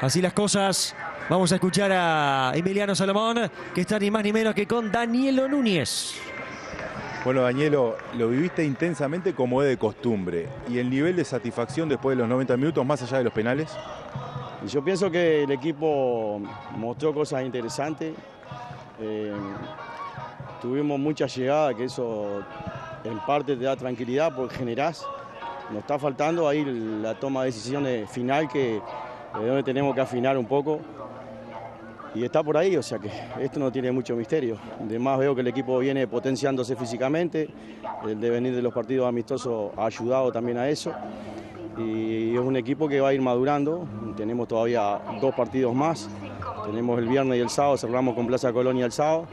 Así las cosas. Vamos a escuchar a Emiliano Salomón, que está ni más ni menos que con Danielo Núñez. Bueno, Danielo, lo viviste intensamente como es de costumbre. ¿Y el nivel de satisfacción después de los 90 minutos, más allá de los penales? Yo pienso que el equipo mostró cosas interesantes. Eh, tuvimos mucha llegada, que eso en parte te da tranquilidad porque generás. Nos está faltando ahí la toma de decisiones final que de donde tenemos que afinar un poco. Y está por ahí, o sea que esto no tiene mucho misterio. Además veo que el equipo viene potenciándose físicamente, el devenir de los partidos amistosos ha ayudado también a eso. Y es un equipo que va a ir madurando, tenemos todavía dos partidos más, tenemos el viernes y el sábado, cerramos con Plaza Colonia el sábado,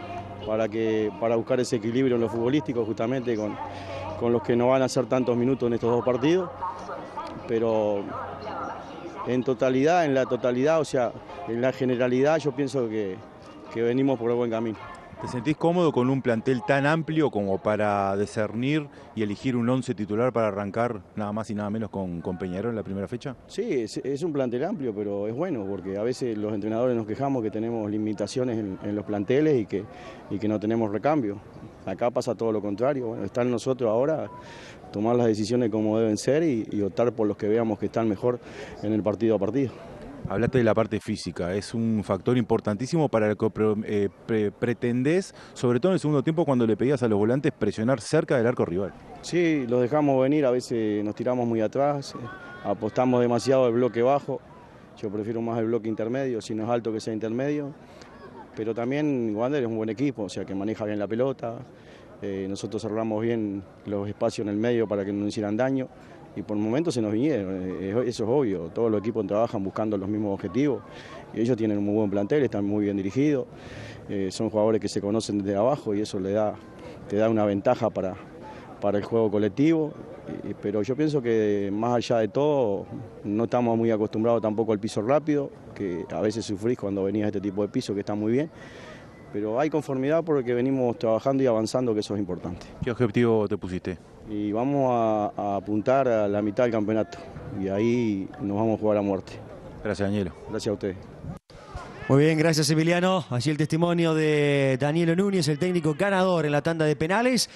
para, que, para buscar ese equilibrio en lo futbolístico justamente con, con los que no van a hacer tantos minutos en estos dos partidos. Pero en totalidad, en la totalidad, o sea, en la generalidad yo pienso que, venimos por el buen camino. ¿Te sentís cómodo con un plantel tan amplio como para discernir y elegir un once titular para arrancar nada más y nada menos con, con Peñarol en la primera fecha? Sí, es, un plantel amplio, pero es bueno porque a veces los entrenadores nos quejamos que tenemos limitaciones en, los planteles y que, y que no tenemos recambio. Acá pasa todo lo contrario, bueno, está en nosotros ahora tomar las decisiones como deben ser y, optar por los que veamos que están mejor en el partido a partido. Hablaste de la parte física, es un factor importantísimo para el que eh, pretendés, sobre todo en el segundo tiempo cuando le pedías a los volantes presionar cerca del arco rival. Sí, los dejamos venir, a veces nos tiramos muy atrás, eh, apostamos demasiado el bloque bajo, yo prefiero más el bloque intermedio, si no es alto que sea intermedio, pero también Wander es un buen equipo, o sea que maneja bien la pelota, eh, nosotros cerramos bien los espacios en el medio para que no hicieran daño y por momentos se nos vinieron, eh, eso es obvio, todos los equipos trabajan buscando los mismos objetivos y ellos tienen un muy buen plantel, están muy bien dirigidos, eh, son jugadores que se conocen desde abajo y eso le da, te da una ventaja para, para el juego colectivo, pero yo pienso que más allá de todo no estamos muy acostumbrados tampoco al piso rápido, que a veces sufrís cuando venís a este tipo de piso que está muy bien pero hay conformidad porque venimos trabajando y avanzando, que eso es importante. ¿Qué objetivo te pusiste? Y vamos a, apuntar a la mitad del campeonato y ahí nos vamos a jugar a muerte. Gracias, Danielo. Gracias a usted. Muy bien, gracias Emiliano. Allí el testimonio de Danielo Núñez, el técnico ganador en la tanda de penales.